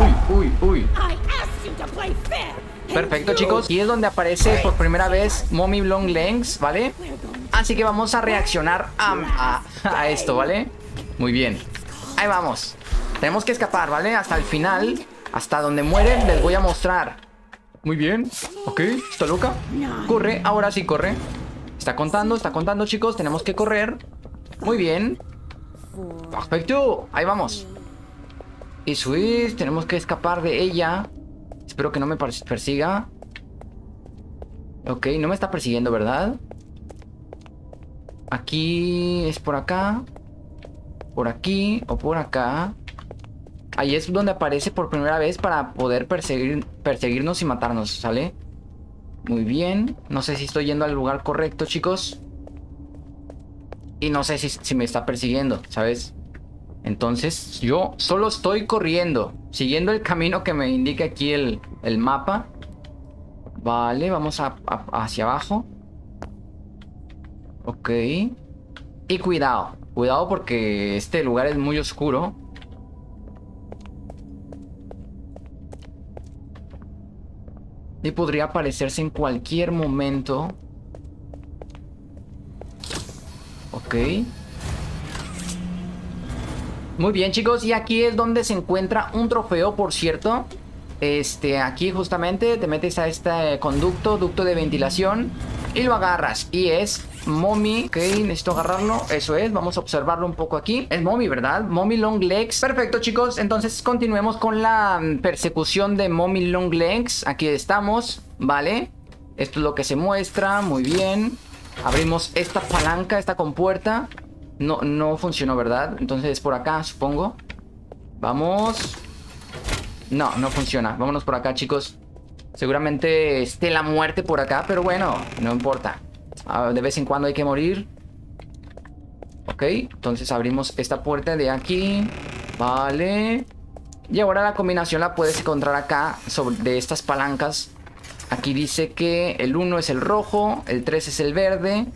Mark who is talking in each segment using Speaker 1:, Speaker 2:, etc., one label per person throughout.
Speaker 1: Uy, uy, uy. Perfecto, chicos. Y es donde aparece por primera vez Mommy Long Legs, ¿vale? Así que vamos a reaccionar a, a, esto, ¿vale? Muy bien. Ahí vamos. Tenemos que escapar, ¿vale? Hasta el final. Hasta donde mueren les voy a mostrar. Muy bien. Ok, ¿está loca? Corre, ahora sí corre. Está contando, está contando, chicos. Tenemos que correr. Muy bien. Perfecto. Ahí vamos. Tenemos que escapar de ella. Espero que no me persiga. Ok, no me está persiguiendo, ¿verdad? Aquí es por acá. Por aquí o por acá. Ahí es donde aparece por primera vez para poder perseguir, perseguirnos y matarnos, ¿sale? Muy bien. No sé si estoy yendo al lugar correcto, chicos. Y no sé si me está persiguiendo, ¿sabes? Entonces yo solo estoy corriendo, siguiendo el camino que me indica aquí el, el mapa. Vale, vamos hacia abajo. Ok. Y cuidado, cuidado porque este lugar es muy oscuro. Y podría aparecerse en cualquier momento. Ok. Muy bien, chicos. Y aquí es donde se encuentra un trofeo, por cierto. Este, aquí justamente te metes a este conducto, ducto de ventilación. Y lo agarras. Y es Mommy. Ok, necesito agarrarlo. Eso es. Vamos a observarlo un poco aquí. Es Mommy, ¿verdad? Mommy Long Legs. Perfecto, chicos. Entonces continuemos con la mm, persecución de Mommy Long Legs. Aquí estamos. Vale. Esto es lo que se muestra. Muy bien. Abrimos esta palanca, esta compuerta. No, no funcionó, ¿verdad? Entonces es por acá, supongo. Vamos. No, no funciona. Vámonos por acá, chicos. Seguramente esté la muerte por acá, pero bueno, no importa. Ah, de vez en cuando hay que morir. Ok, entonces abrimos esta puerta de aquí. Vale. Y ahora la combinación la puedes encontrar acá sobre de estas palancas. Aquí dice que el 1 es el rojo, el 3 es el verde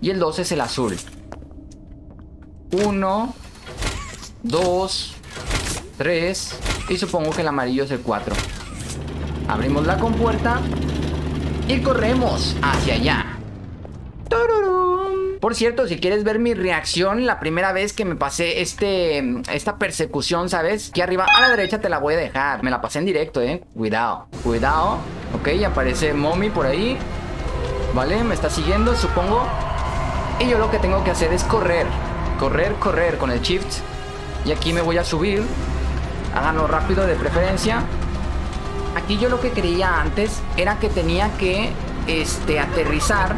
Speaker 1: y el 2 es el azul. 1, 2, 3 y supongo que el amarillo es el 4. Abrimos la compuerta y corremos hacia allá. Por cierto, si quieres ver mi reacción la primera vez que me pasé este, esta persecución, ¿sabes? Aquí arriba a la derecha te la voy a dejar. Me la pasé en directo, ¿eh? Cuidado, cuidado. Ok, aparece Mommy por ahí. ¿Vale? Me está siguiendo, supongo. Y yo lo que tengo que hacer es correr. Correr, correr con el shift. Y aquí me voy a subir. Háganlo rápido de preferencia. Aquí yo lo que creía antes era que tenía que este, aterrizar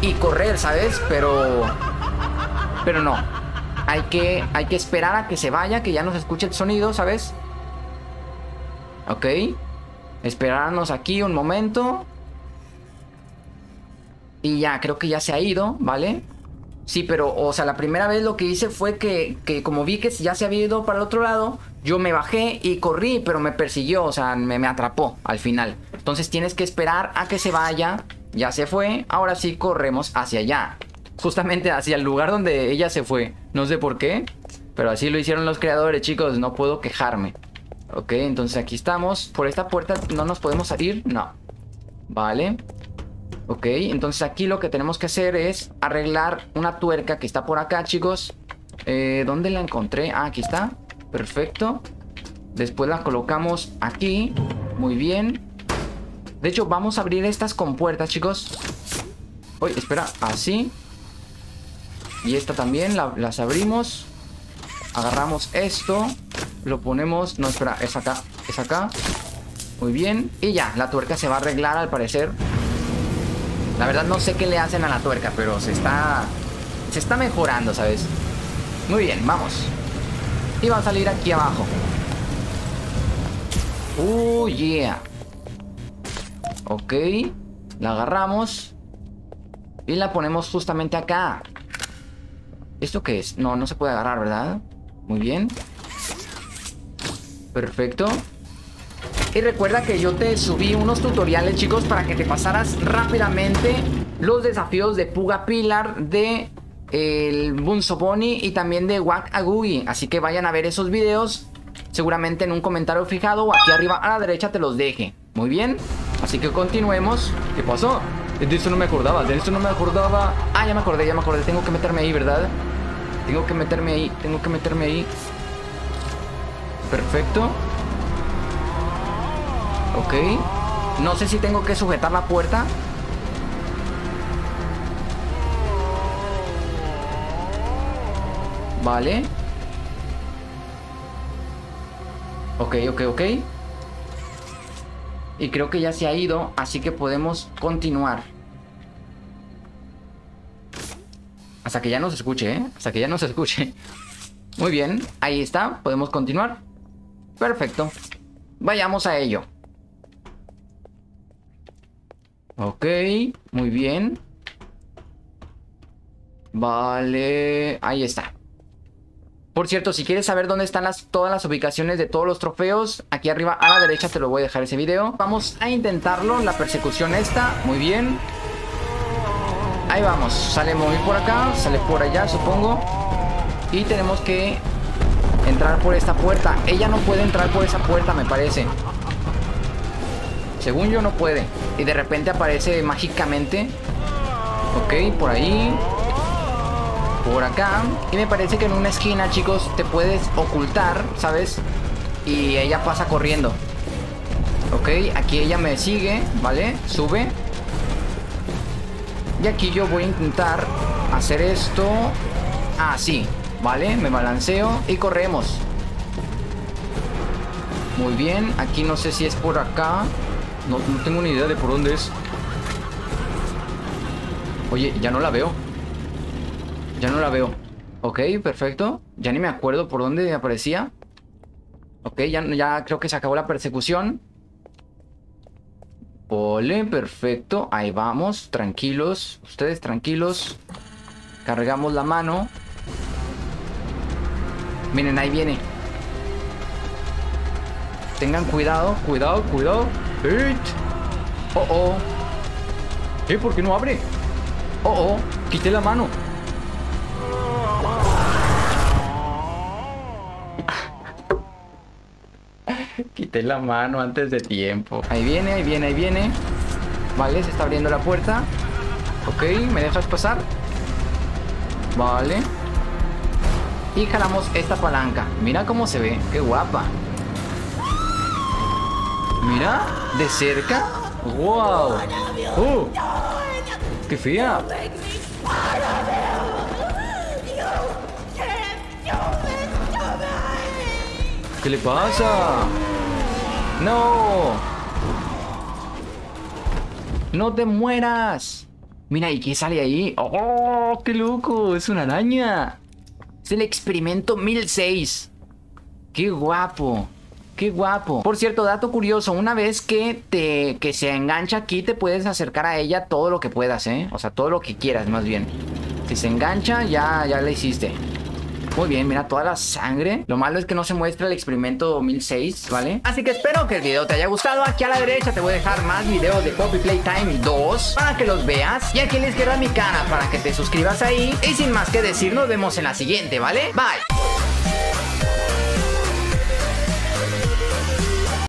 Speaker 1: y correr, ¿sabes? Pero... Pero no. Hay que, hay que esperar a que se vaya, que ya nos escuche el sonido, ¿sabes? Ok. Esperarnos aquí un momento. Y ya, creo que ya se ha ido, ¿vale? Sí, pero, o sea, la primera vez lo que hice fue que, que como vi que ya se había ido para el otro lado, yo me bajé y corrí, pero me persiguió, o sea, me, me atrapó al final. Entonces tienes que esperar a que se vaya ya se fue, ahora sí corremos hacia allá. Justamente hacia el lugar donde ella se fue. No sé por qué, pero así lo hicieron los creadores, chicos. No puedo quejarme. Ok, entonces aquí estamos. Por esta puerta no nos podemos salir. No. Vale. Ok, entonces aquí lo que tenemos que hacer es arreglar una tuerca que está por acá, chicos. Eh, ¿Dónde la encontré? Ah, aquí está. Perfecto. Después la colocamos aquí. Muy bien. De hecho, vamos a abrir estas compuertas, chicos. Uy, espera, así. Y esta también, las abrimos. Agarramos esto. Lo ponemos... No, espera, es acá. Es acá. Muy bien. Y ya, la tuerca se va a arreglar al parecer. La verdad no sé qué le hacen a la tuerca, pero se está... Se está mejorando, ¿sabes? Muy bien, vamos. Y va a salir aquí abajo. Oh, yeah. Ok. La agarramos. Y la ponemos justamente acá. ¿Esto qué es? No, no se puede agarrar, ¿verdad? Muy bien. Perfecto. Y recuerda que yo te subí unos tutoriales, chicos, para que te pasaras rápidamente los desafíos de Puga Pilar, de el Bunso Pony y también de Wack Agui. Así que vayan a ver esos videos seguramente en un comentario fijado o aquí arriba a la derecha te los deje. Muy bien, así que continuemos. ¿Qué pasó? De esto no me acordaba, de esto no me acordaba. Ah, ya me acordé, ya me acordé. Tengo que meterme ahí, ¿verdad? Tengo que meterme ahí, tengo que meterme ahí. Perfecto. Ok. No sé si tengo que sujetar la puerta. Vale. Ok, ok, ok. Y creo que ya se ha ido, así que podemos continuar. Hasta que ya nos escuche, ¿eh? Hasta que ya nos escuche. Muy bien, ahí está, podemos continuar. Perfecto. Vayamos a ello. Ok, muy bien. Vale, ahí está. Por cierto, si quieres saber dónde están las, todas las ubicaciones de todos los trofeos, aquí arriba a la derecha te lo voy a dejar ese video. Vamos a intentarlo, la persecución esta, muy bien. Ahí vamos, sale móvil por acá, sale por allá supongo. Y tenemos que entrar por esta puerta. Ella no puede entrar por esa puerta me parece. Según yo no puede. Y de repente aparece mágicamente. Ok, por ahí por acá. Y me parece que en una esquina, chicos, te puedes ocultar, ¿sabes? Y ella pasa corriendo. Ok, aquí ella me sigue, ¿vale? Sube. Y aquí yo voy a intentar hacer esto así, ¿vale? Me balanceo y corremos. Muy bien, aquí no sé si es por acá. No, no tengo ni idea de por dónde es. Oye, ya no la veo. Ya no la veo. Ok, perfecto. Ya ni me acuerdo por dónde aparecía. Ok, ya, ya creo que se acabó la persecución. Ole, perfecto. Ahí vamos, tranquilos. Ustedes tranquilos. Cargamos la mano. Miren, ahí viene. Tengan cuidado, cuidado, cuidado. Oh, oh. ¿Eh? ¿Por qué no abre? Oh, oh. Quité la mano. Quité la mano antes de tiempo. Ahí viene, ahí viene, ahí viene. Vale, se está abriendo la puerta. Ok, ¿me dejas pasar? Vale. Y jalamos esta palanca. Mira cómo se ve. Qué guapa. Mira, de cerca. ¡Wow! ¡Uh! ¡Qué fea! ¿Qué le pasa? ¡No! ¡No te mueras! Mira, ¿y qué sale ahí? ¡Oh, qué loco! Es una araña. Es el experimento 1006. ¡Qué guapo! ¡Qué guapo! Por cierto, dato curioso, una vez que te que se engancha aquí, te puedes acercar a ella todo lo que puedas, ¿eh? O sea, todo lo que quieras, más bien. Si se engancha, ya, ya la hiciste. Muy bien, mira toda la sangre. Lo malo es que no se muestra el experimento 2006, ¿vale? Así que espero que el video te haya gustado. Aquí a la derecha te voy a dejar más videos de Poppy Playtime 2 para que los veas. Y aquí a la izquierda mi cara para que te suscribas ahí. Y sin más que decir, nos vemos en la siguiente, ¿vale? Bye.